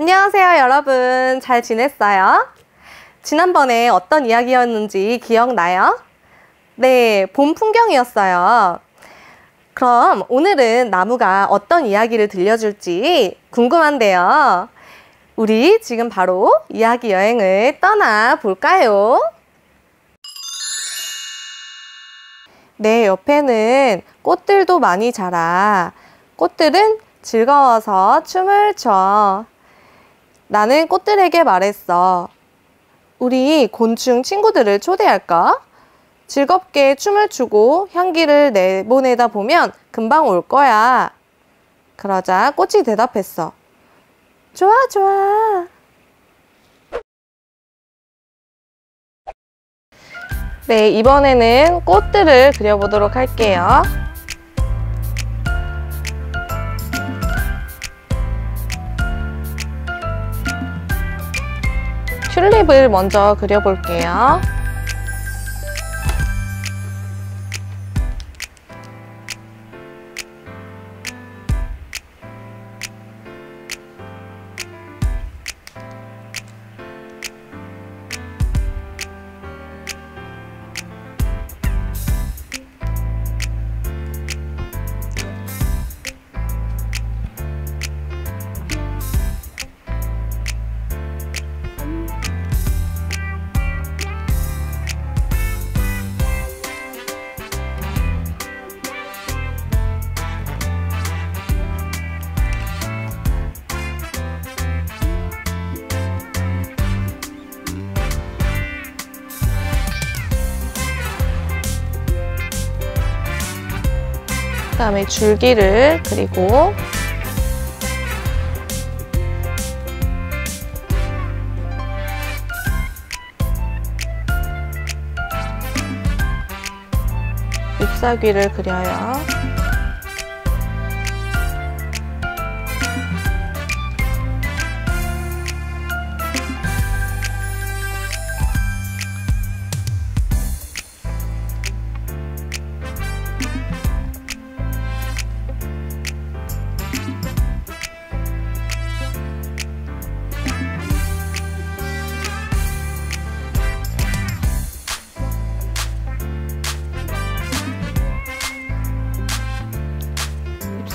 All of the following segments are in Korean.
안녕하세요, 여러분. 잘 지냈어요? 지난번에 어떤 이야기였는지 기억나요? 네, 봄 풍경이었어요. 그럼 오늘은 나무가 어떤 이야기를 들려줄지 궁금한데요. 우리 지금 바로 이야기 여행을 떠나 볼까요? 내 옆에는 꽃들도 많이 자라. 꽃들은 즐거워서 춤을 춰. 나는 꽃들에게 말했어. 우리 곤충 친구들을 초대할까? 즐겁게 춤을 추고 향기를 내보내다 보면 금방 올 거야. 그러자 꽃이 대답했어. 좋아, 좋아. 네, 이번에는 꽃들을 그려보도록 할게요. 튤립을 먼저 그려볼게요. 다음에 줄기를 그리고 잎사귀를 그려요.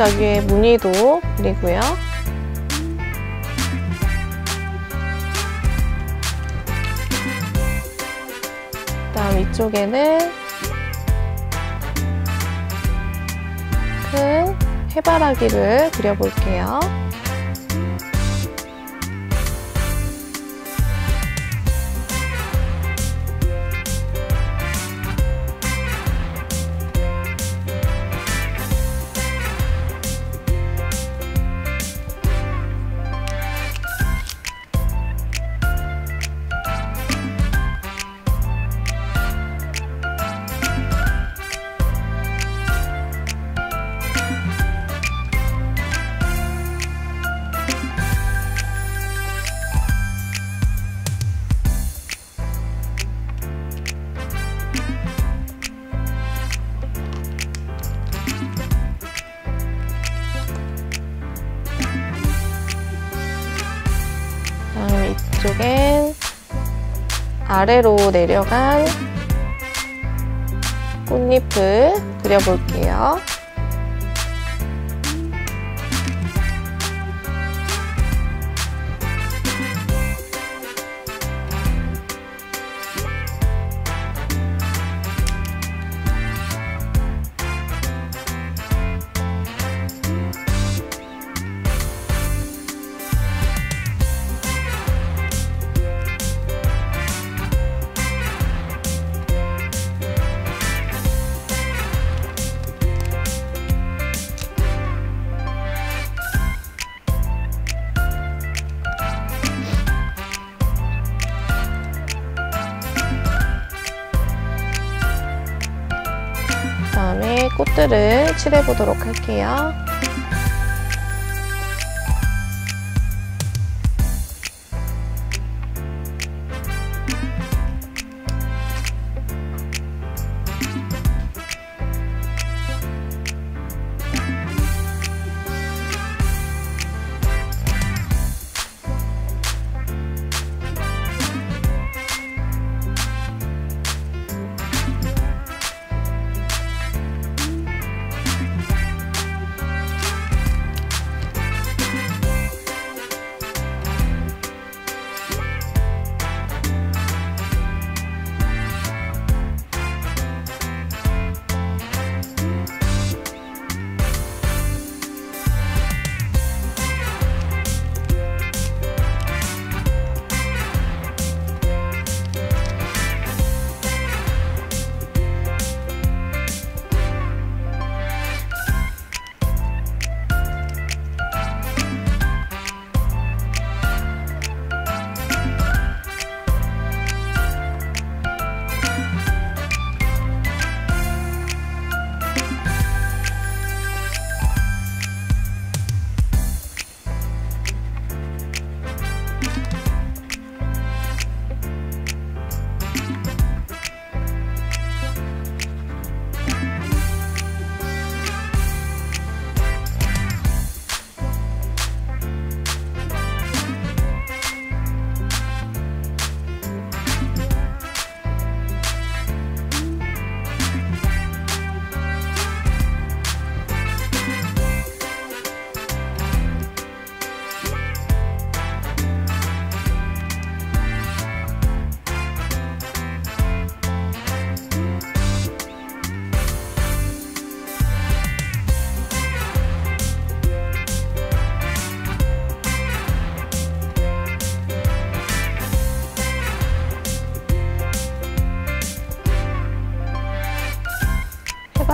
잎사귀에 무늬도 그리고요. 그다음 이쪽에는 큰 해바라기를 그려볼게요. 쪽엔 아래로 내려간 꽃잎을 그려볼게요. 그다음에 꽃들을 칠해 보도록 할게요.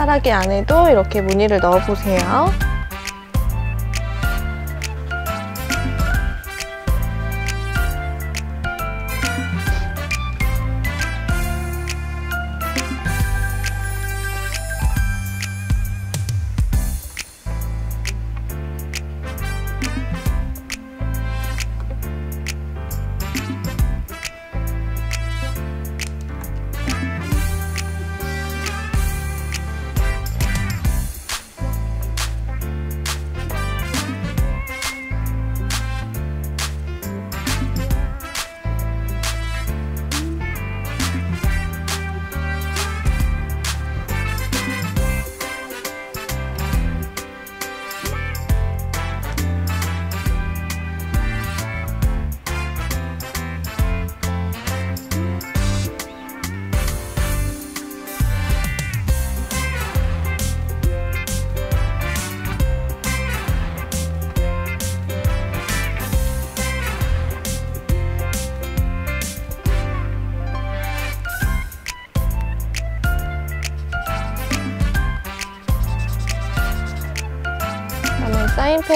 해바라기 안에도 이렇게 무늬를 넣어 보세요.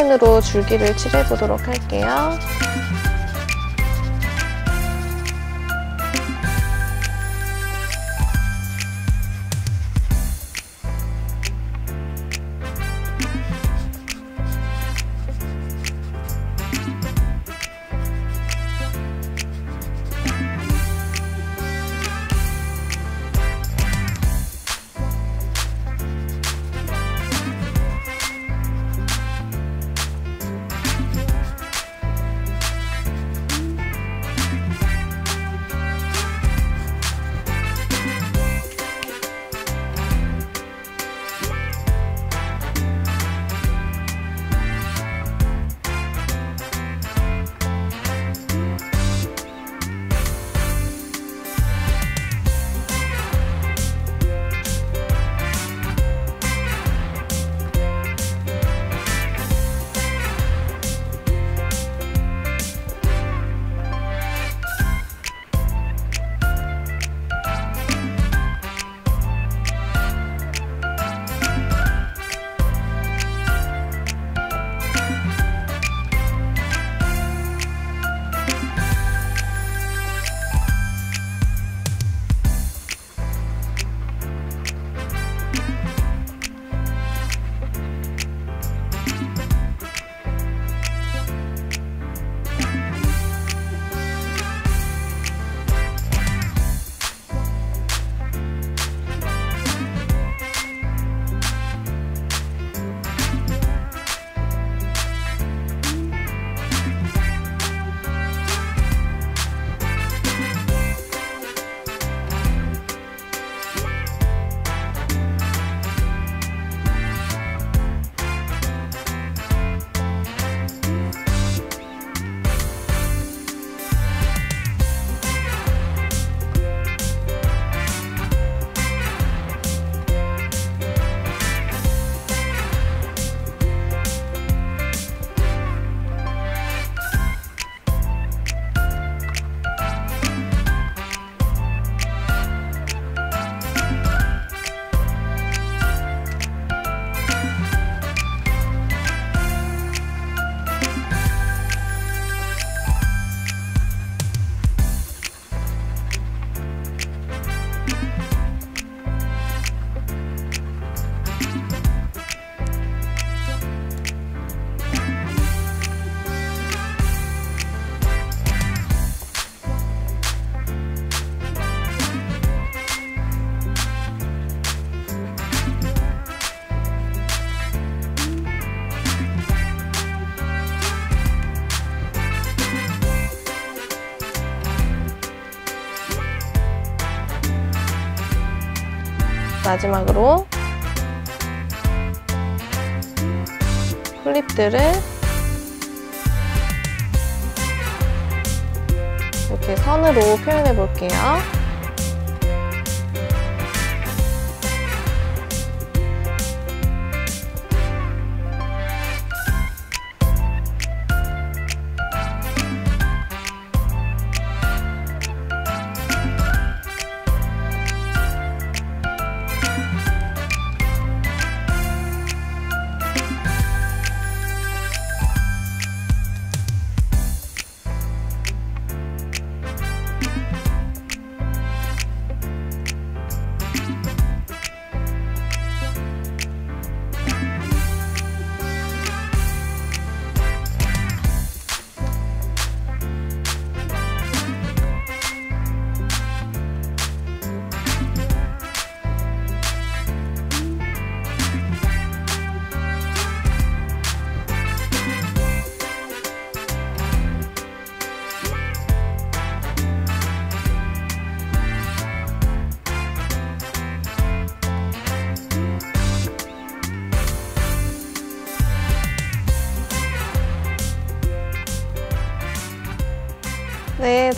사인펜으로 줄기를 칠해 보도록 할게요. 마지막으로 클립들을 이렇게 선으로 표현해 볼게요.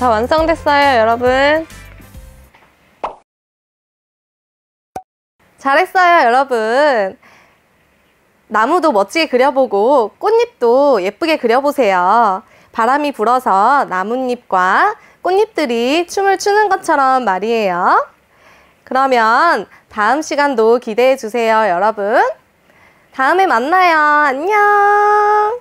다 완성됐어요, 여러분. 잘했어요, 여러분. 나무도 멋지게 그려보고 꽃잎도 예쁘게 그려보세요. 바람이 불어서 나뭇잎과 꽃잎들이 춤을 추는 것처럼 말이에요. 그러면 다음 시간도 기대해 주세요, 여러분. 다음에 만나요. 안녕.